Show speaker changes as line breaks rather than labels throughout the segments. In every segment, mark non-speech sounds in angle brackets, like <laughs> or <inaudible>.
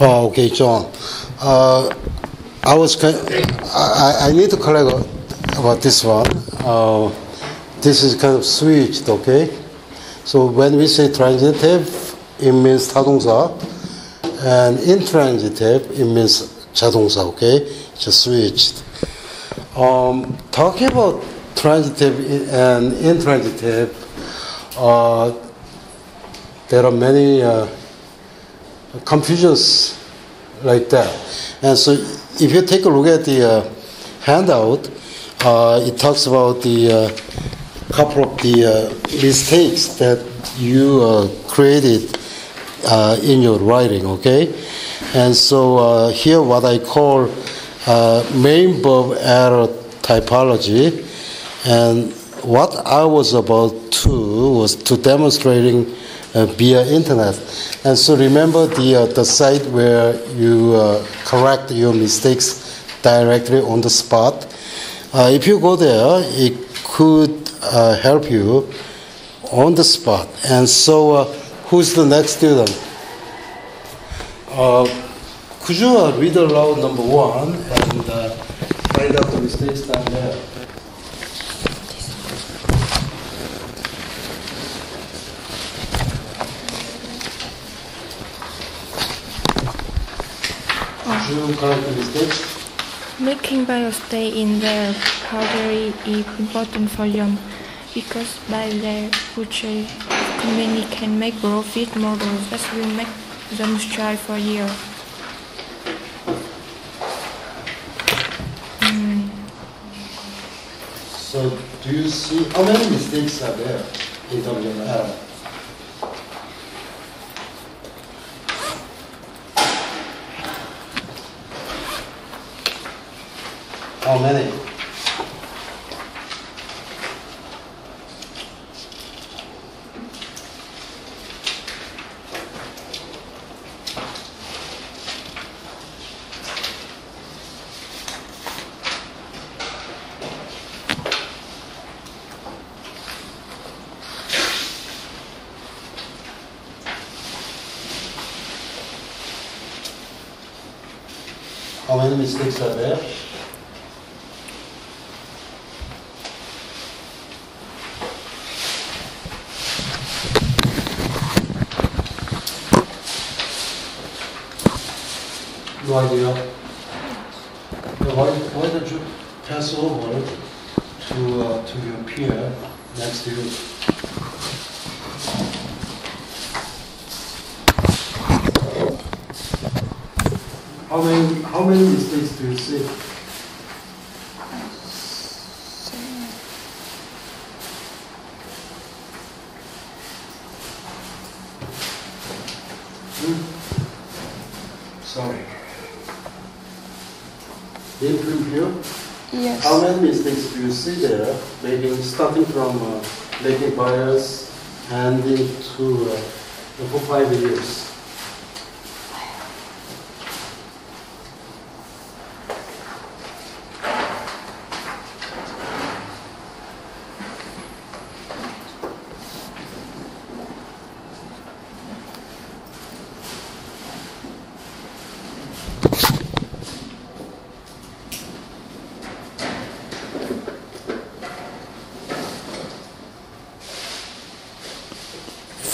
Oh, okay, John. Uh, I was. con- I, I I need to correct about this one. Uh, this is kind of switched, okay? So when we say transitive, it means 타동사, and intransitive, it means 자동사, okay? Just switched. Um, talking about transitive and intransitive, uh, there are many uh, confusions like that. And so if you take a look at the uh, handout, uh, it talks about the uh, couple of the mistakes that you created in your writing, okay? And so here what I call main verb error typology, and what I was about to was to demonstrating via internet. And so remember the uh, the site where you uh, correct your mistakes directly on the spot. Uh, if you go there, it could uh, help you on the spot. And so, uh, who's the next student? Uh, could you uh, read aloud number one and uh, find out the mistakes down there? You correct?
Making bio stay in their powdery is important for them because by their future uh, company can make profit models that will make them strive for years.
So, do you see how many mistakes are there in terms of error? How many? How many mistakes are there? Idea. Why, why don't you pass over to, uh, to your peer next to you? How many, how many mistakes do you see? Hmm? Sorry. In preview,
Yes.
how many mistakes do you see there? Making, starting from uh, making bias and into uh, for five years.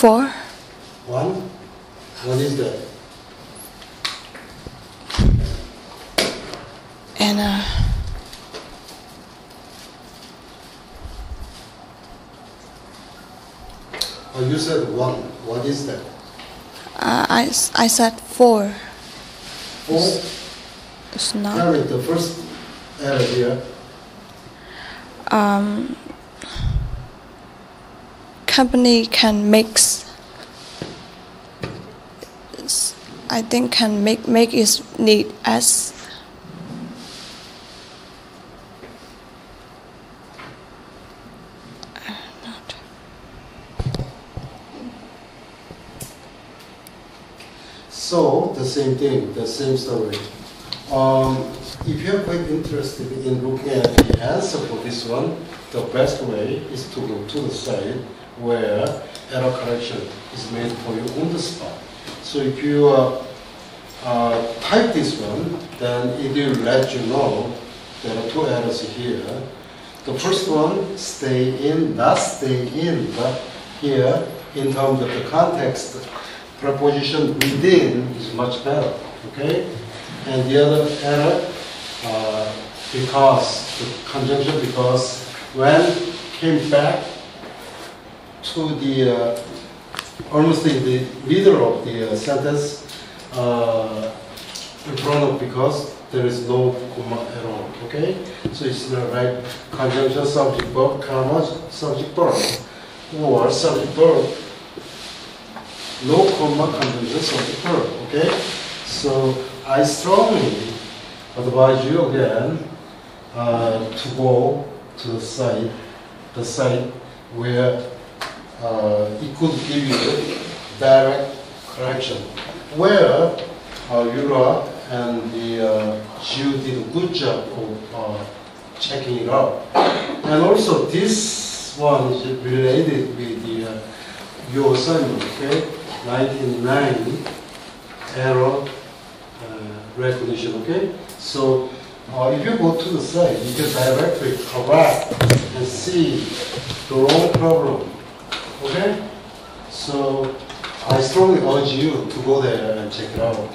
Four.
One? What is that?
And uh,
Oh, you said one. What is that?
uh, I, I said four.
Four?
It's not.
Tell the first error here.
Um, company can mix. I think can make make is need as.
So, the same thing, the same story. Um, if you're quite interested in looking at the answer for this one, the best way is to go to the site where error correction is made for you on the spot. So if you uh, uh, type this one, then it will let you know there are two errors here. The first one, stay in, not stay in, but here, in terms of the context, preposition within is much better, okay? And the other error, uh, because, the conjunction because when came back to the, uh, almost in the middle of the uh, sentence, uh, in front of because there is no comma at all, okay? So it's not right conjunction subject verb, comma subject verb, or subject verb, no comma conjunction subject verb, okay? So I strongly advise you again uh, to go to the site, the site where uh, it could give you direct correction. Where uh, and the uh, Jiu did a good job of uh, checking it out. And also this one is related with the uh, your assignment, okay? 1990 error uh, recognition, okay? So uh, if you go to the site, you can directly correct and see the wrong problem, okay? So I strongly urge you to go there and check it out.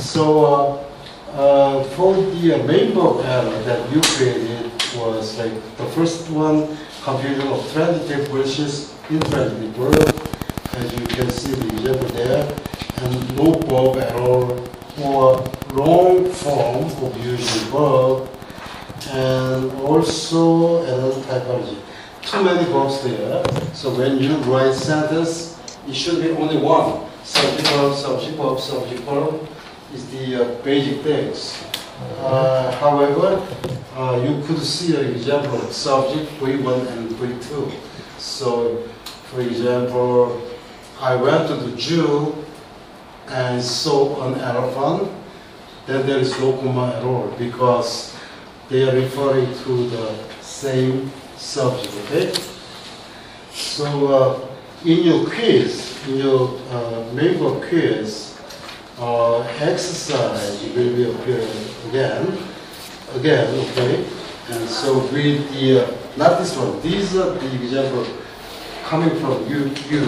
So uh, uh, for the uh, main verb error that you created was like the first one, confusion of transitive versus intransitive verb. As you can see the example there, and no verb at all, or wrong form of using verb, and also another typology. Too many verbs there. So when you write sentence, it should be only one. Subject verb, subject verb, subject verb is the uh, basic things. Uh, however, uh, you could see an example of subject V1 and V2. So, for example, I went to the Jew and saw an elephant, then there is no comma all because they are referring to the same subject, okay? So, uh, in your quiz, in your uh, member quiz, uh, exercise will be appearing again, again, okay? And so with the, uh, not this one, these are the example coming from you, you,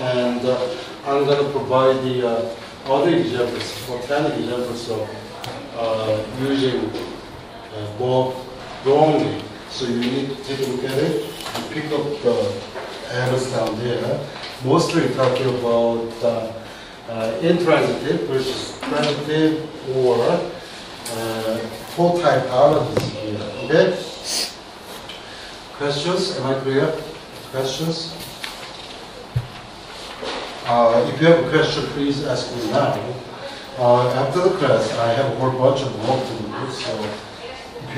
and uh, I'm gonna provide the uh, other examples, authentic examples of uh, using uh, verb wrongly. So you need to take a look at it and pick up the errors down there. Mostly talking about uh, uh, intransitive versus transitive or uh, full typologies here. Okay? Questions? Am I clear? Questions? Uh, if you have a question, please ask me now. Uh, after the class, I have a whole bunch of work to do, so you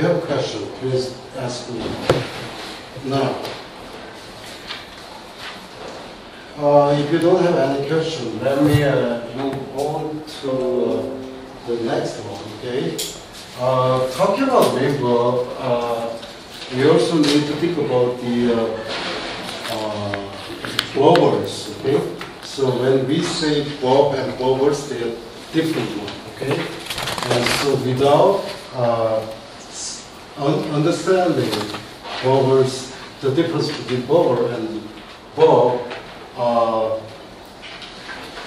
have a question, please ask me now. Uh, if you don't have any question, let me uh, move on to uh, the next one, okay? Uh, talking about labor, uh, we also need to think about the uh, uh, okay? So when we say verb and verbals, they are different okay? And so without understanding verbals, the difference between verbal and verb, uh,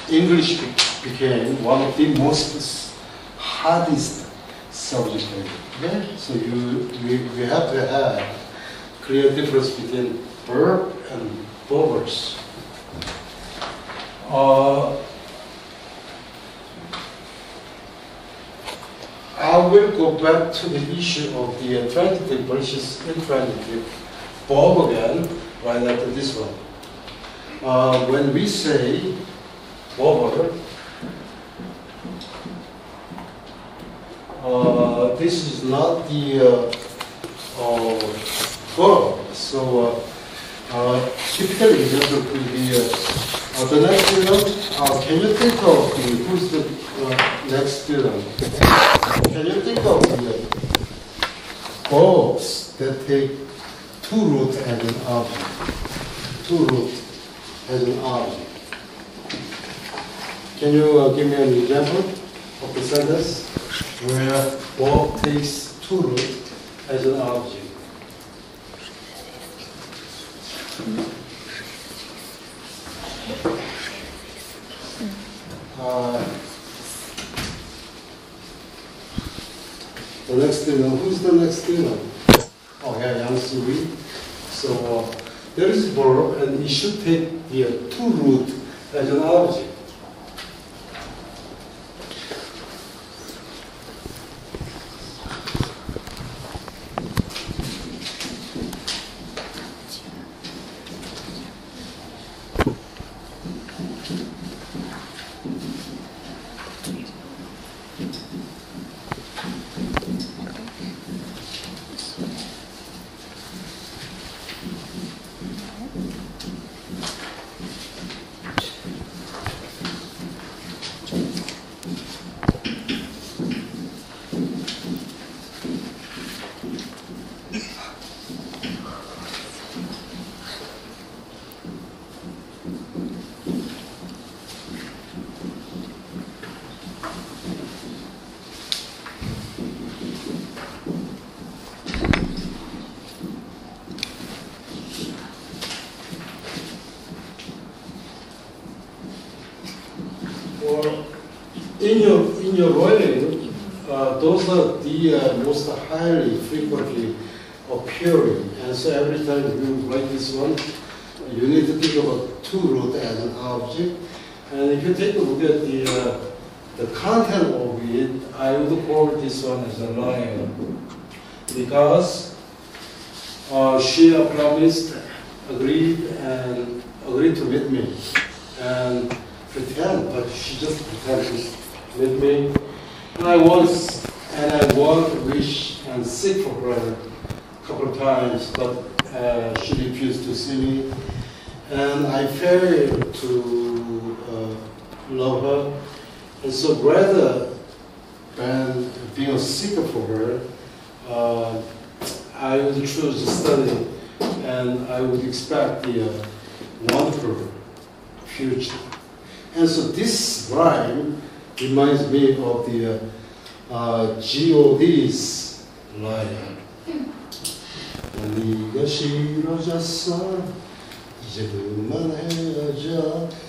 English became one of the most hardest subjects. Okay? So you, we, we have to have clear difference between verb and verbs. Uh, I will go back to the issue of the transitive versus intransitive verb again, right after this one. Uh, when we say over, uh, this is not the uh, uh. So uh, uh, typical example could be the next student. Can you think of the who's the next student? Think of the verbs that take to root as an object? To root as an object. Can you uh, give me an example? of the sentence where verb takes to root as an object. Uh, the next dinner, who's the next dinner? Oh, yeah, Yang Sui. So uh, there is verb, and it should take the uh, to root as an object. Or in your in your writing, uh, those are the uh, most highly frequently appearing. And so every time you write this one, you need to think about to root as an object. And if you take a look at the uh, the content of it, I would call this one as a lion because uh, she promised, agreed, and agreed to meet me. And pretend, but she just pretended with me. And I was, and I want, wish, and seek for her a couple of times, but uh, she refused to see me. And I failed to uh, love her. And so rather than being a seeker for her, uh, I would choose to study, and I would expect the uh, wonderful future. And so this rhyme reminds me of the uh, uh, GOD's lion.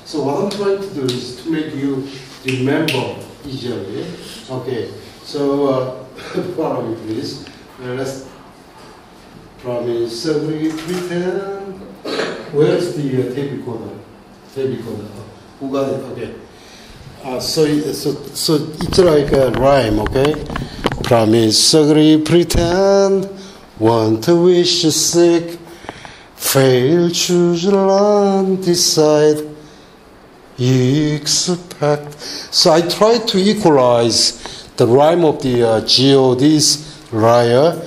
So what I'm trying to do is to make you remember easily. Okay, so uh, <laughs> follow me please. And let's promise every pretend. Where's the uh, tape recorder? Tape recorder. Who got it? Okay. Uh, so, so, so it's like a rhyme, okay? Promise, agree, pretend, want, to wish, seek, fail, choose, learn, decide, expect. So I try to equalize the rhyme of the uh, God's liar,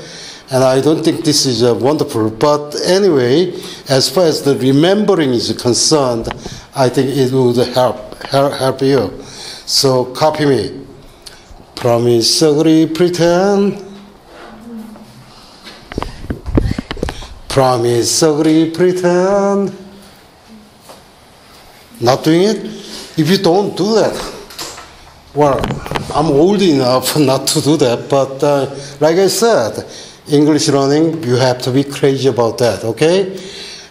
and I don't think this is uh, wonderful. But anyway, as far as the remembering is concerned, I think it would help help, help you. So copy me. Promise, agree, pretend. Promise, agree, pretend. Not doing it? If you don't do that, well, I'm old enough not to do that, but uh, like I said, English learning, you have to be crazy about that, okay?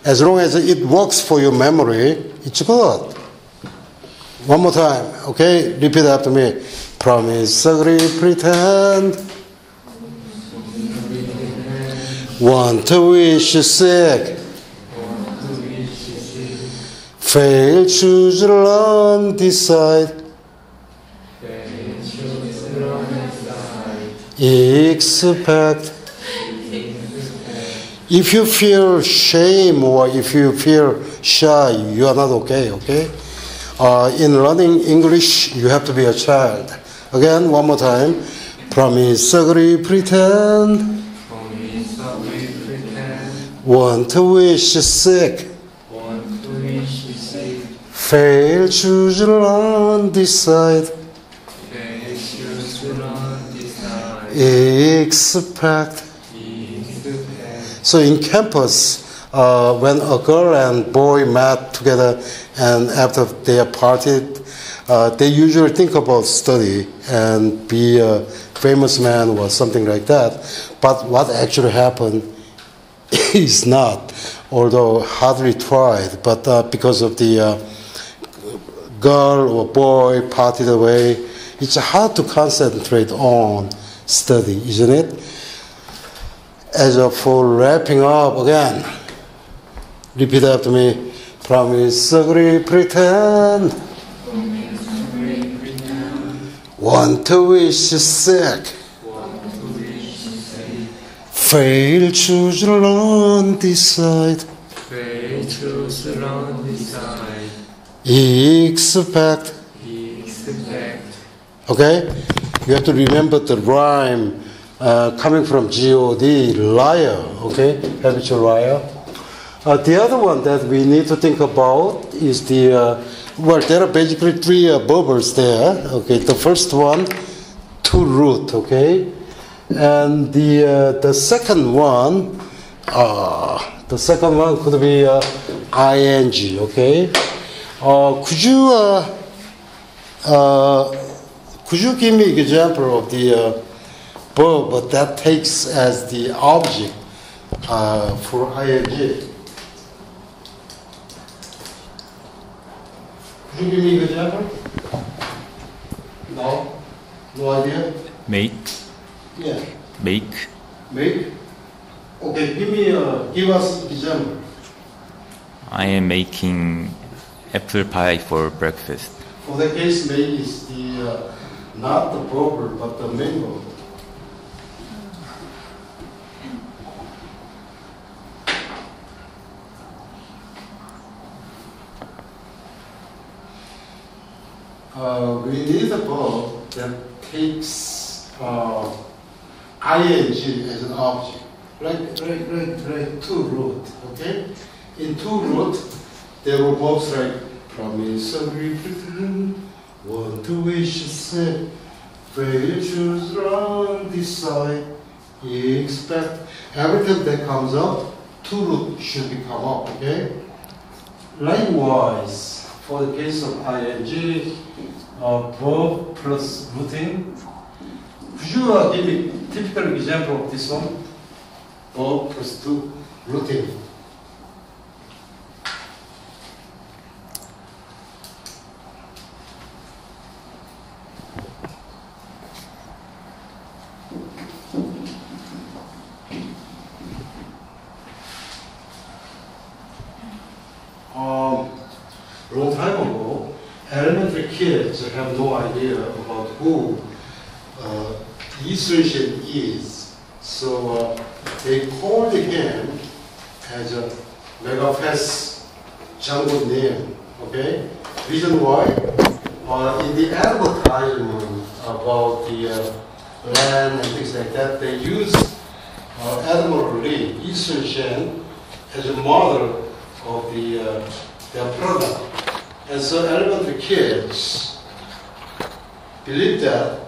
As long as it works for your memory, it's good. One more time, okay? Repeat after me. Promise, agree, pretend. Want, to wish, sick. Fail, choose, learn, decide. Expect. If you feel shame or if you feel shy, you are not okay, okay? Uh, in learning English, you have to be a child. Again, one more time. Promise, agree, pretend.
Promise, agree, pretend.
Want, wish, seek.
Want to wish, seek.
Fail, choose, learn, decide.
Fail, choose, learn, decide.
Expect.
Expect.
So in campus, uh, when a girl and boy met together and after they are partied, uh, they usually think about study and be a famous man or something like that. But what actually happened <laughs> is not, although hardly tried. But uh, because of the uh, girl or boy parted away, it's hard to concentrate on study, isn't it? As a for wrapping up again, repeat after me. Promise, agree, pretend. Want to wish sick. Fail, choose, learn, decide.
Choose, decide.
Expect.
Expect.
Okay? You have to remember the rhyme uh, coming from God, liar. Okay? Habitual liar. Uh, the other one that we need to think about is the, uh, well, there are basically three uh, bubbles there. Okay, the first one, to root, okay? And the, uh, the second one, uh, the second one could be uh, ing, okay? Could you, could you give me an example of the verb that takes as the object for ing? You give me an example? No? No idea?
make,
Yeah.
make,
Make? Okay, give me a, give us example.
I am making apple pie for breakfast.
For the case, make is the, uh, not the proper, but the main Uh, we need a verb that takes uh, ing as an object. Like, like, like, like to root, okay? In to root, there were verbs like promise, agree, pretend, want to wish, say, fail, choose, run, decide, expect. Everything that comes up, to root should be come up, okay? Likewise, for the case of ing, uh, verb plus rooting. Could you uh, give me typical example of this one? Verb plus to rooting. Um, long time ago, elementary kids have no idea about who uh, Yi Sun-shin is. So uh, they called him as a Megafest Jango name. Okay? Reason why? Uh, in the advertisement about the uh, land and things like that, they use uh, Admiral Lee, Yi Sun-shin, as a model of the, uh, their product. And so elementary kids believe that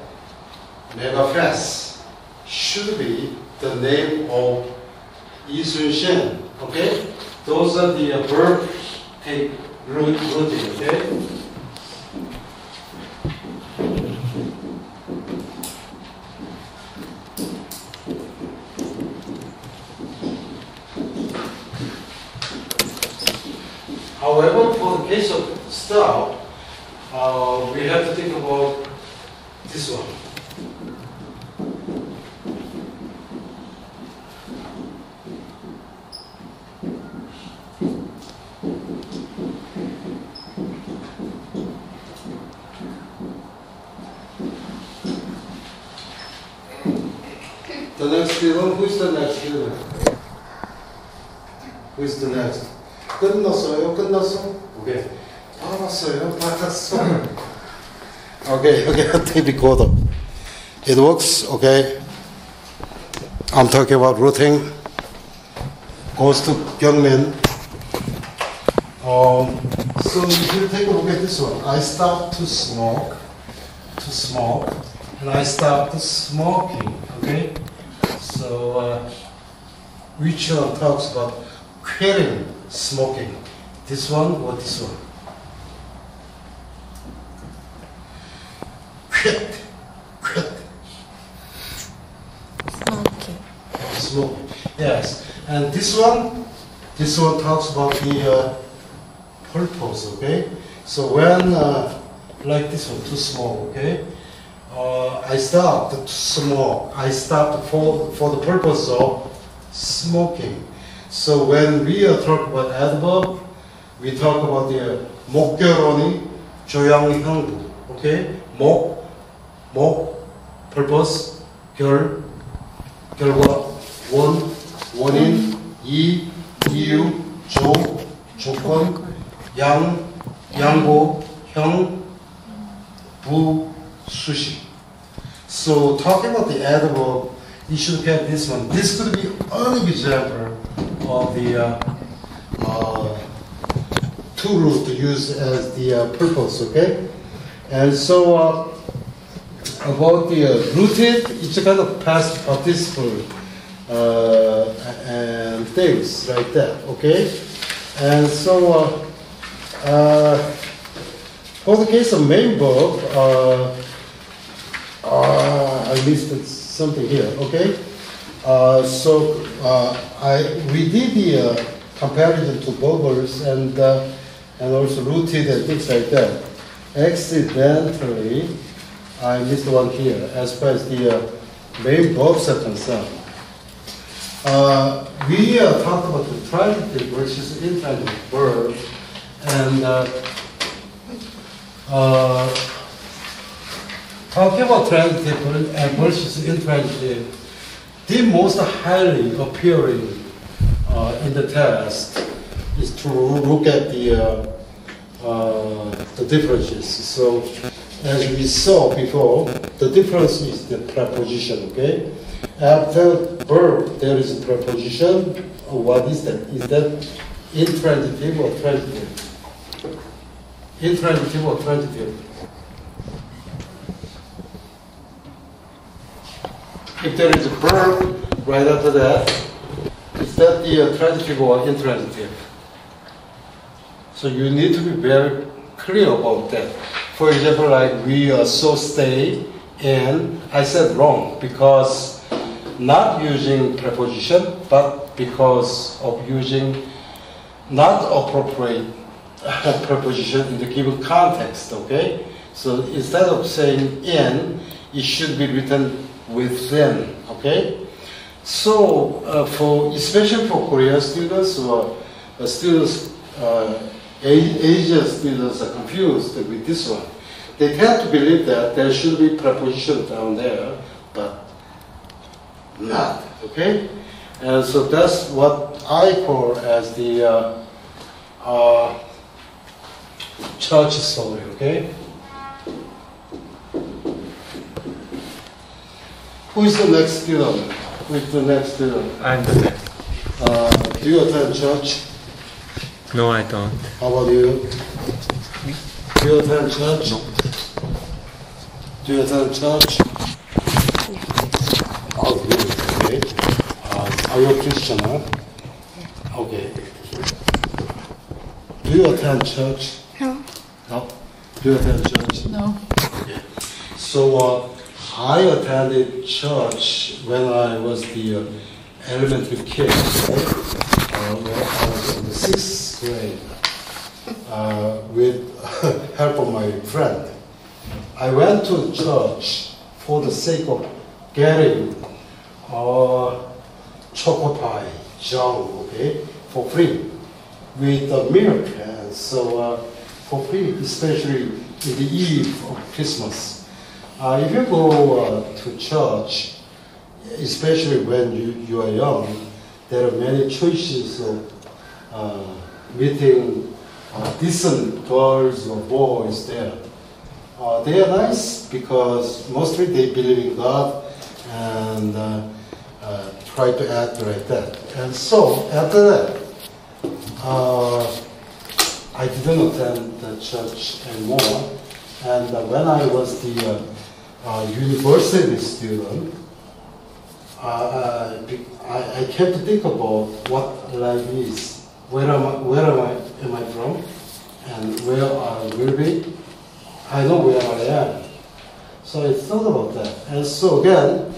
Megafest should be the name of Yi Sun-shin. Okay? Those are the uh, verb take root rooting, okay? However, for the case of style, uh, we have to think about heavy. It works, okay. I'm talking about routing. Goes to young Um, so if you take a look at this one, I start to smoke, to smoke, and I start to smoking, okay? So uh, Richard talks about quitting smoking. This one or this one? quit, quit.
Smoking.
Smoke. Yes. And this one, this one talks about the uh, purpose, okay? So when, uh, like this one, too small, okay? Uh, I stopped to smoke. I stopped for, for the purpose of smoking. So when we are talking about adverb, we talk about the 목결원이 조양형부, okay? 목, 목, purpose, 결, 결과, 원, 원인, 이, 이유, 조, 조건, 양, 양보, 형, 부, 수식. So talking about the adverb, you should get this one. This could be an example of the uh, uh, two root to use as the uh, purpose, okay? And so uh, about the uh, rooted, it's a kind of past participle uh, and things like that, okay? And so uh, for the case of main verb, uh, I listed something here, okay? Uh, so uh, I, we did the uh, comparison to vowels and, and also rooted and things like that. Accidentally, I missed one here as far as the uh, main are concerned. Uh, we uh, talked about the transitive versus intransitive verb, and uh, uh, talking about transitive and versus intransitive, the most highly appearing uh, in the test is to look at the the differences. So, as we saw before, the difference is the preposition. Okay, after verb there is a preposition. What is that? Is that intransitive or transitive? Intransitive or transitive? If there is a verb right after that, is that the uh, transitive or intransitive? So you need to be very clear about that. For example, like we uh, so stay and I said wrong because not using preposition, but because of using not appropriate <laughs> preposition in the given context, okay? So instead of saying in, it should be written within, okay? So uh, for, especially for Korean students or uh, students, uh, Asian students are confused with this one. They tend to believe that there should be preposition down there, but not, okay? And so that's what I call as the uh, uh, church story, okay? Who is the next student? Who is the next student?
I'm the next.
Uh, do you attend church?
No, I don't.
How about you? Do you attend church? Do you attend church? Oh, really? Okay. Uh, are you a Christian, huh? Okay. Do you attend church?
No.
No. Do you attend church?
No.
So uh, I attended church when I was the uh, elementary kid. right? Uh, when I was in the sixth uh, with <laughs> help of my friend. I went to church for the sake of getting uh, choco pie, jam, okay, for free with the milk. And so uh, for free, especially in the eve of Christmas. Uh, if you go uh, to church, especially when you, you are young, there are many choices of uh, meeting uh, decent girls or boys there. Uh, they are nice because mostly they believe in God and uh, uh, try to act like that. And so after that, uh, I didn't attend the church anymore. And uh, when I was the university student, uh, I, I kept to think about what life is. Where am I, where am I, am I from? And where I will be? I know where I am. So I thought about that. And so again,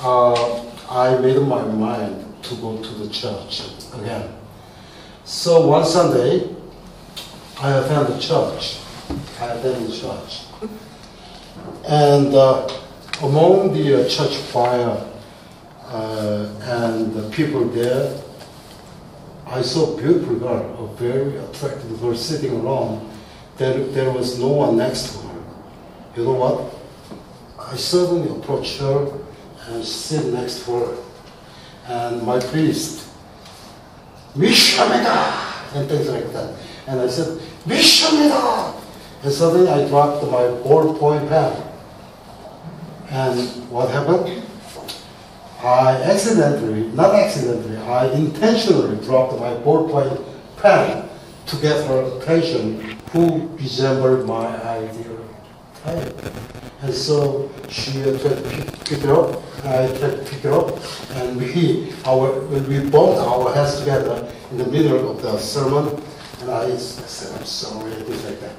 uh, I made my mind to go to the church again. So one Sunday, I attended the church. I attended church. And uh, among the uh, church choir uh, and the people there, I saw beautiful girl, a very attractive girl sitting alone. There, there was no one next to her. You know what? I suddenly approached her and sit next to her. And my priest, Vishamida! And things like that. And I said, Vishamida! And suddenly I dropped my ballpoint pen. And what happened? I accidentally, not accidentally, I intentionally dropped my ballpoint pen to get her attention who resembled my ideal type. And so she tried to pick, it up, I tried to pick it up, and we, our, we bumped our heads together in the middle of the sermon, and I said, I'm sorry, things like that.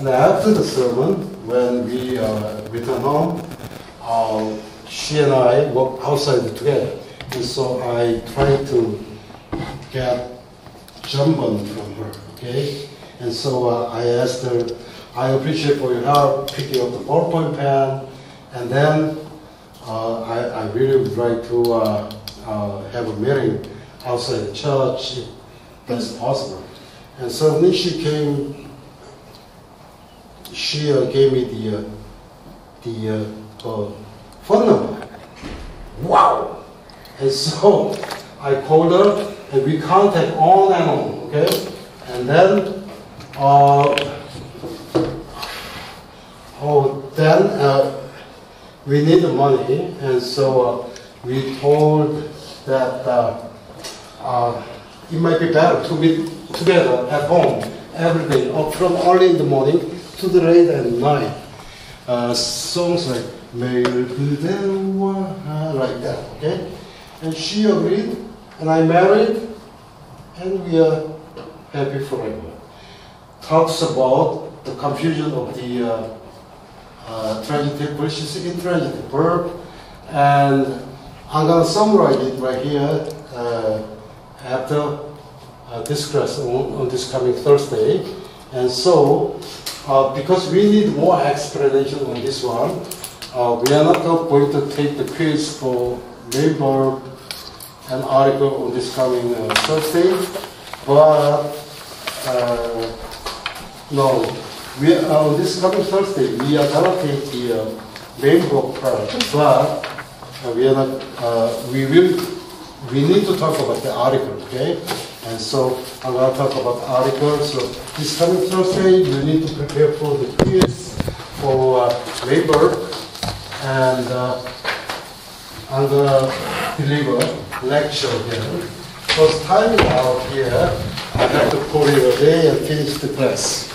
And after the sermon, when we uh, returned home, uh, she and I walked outside together. And so I tried to get Jamban from her, okay? And so uh, I asked her, I appreciate for your help picking up the ballpoint pen, and then uh, I, I really would like to uh, uh, have a meeting outside the church, if that's possible. And suddenly she came, she uh, gave me the, uh, the phone number. Wow! And so I called her and we contact all and on, okay? And then, uh, oh, then uh, we need the money, and so uh, we told that uh, uh it might be better to be together at home every day, or from early in the morning to the late at night. Uh, songs like like that, okay? And she agreed, and I married, and we are happy forever. Talks about the confusion of the uh, uh, transitive versus intransitive verb, and I'm to summarize it right here uh, after uh, this class on, on this coming Thursday. And so, uh, because we need more explanation on this one, uh, we are not going to take the quiz for labor and article on this coming uh, Thursday, but uh, no, we are, on this coming Thursday we are gonna take the uh, verb part, but uh, we are not. Uh, we will. We need to talk about the article, okay? And so I'm gonna talk about the article. So this coming Thursday you need to prepare for the quiz for uh, verb and uh, I'm gonna deliver lecture here. Because time is out here, I have to call it a day and finish the class.